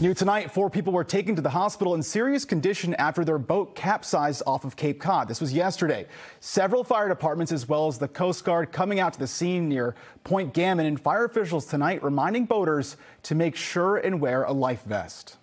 New tonight, four people were taken to the hospital in serious condition after their boat capsized off of Cape Cod. This was yesterday. Several fire departments, as well as the Coast Guard, coming out to the scene near Point Gammon. And fire officials tonight reminding boaters to make sure and wear a life vest.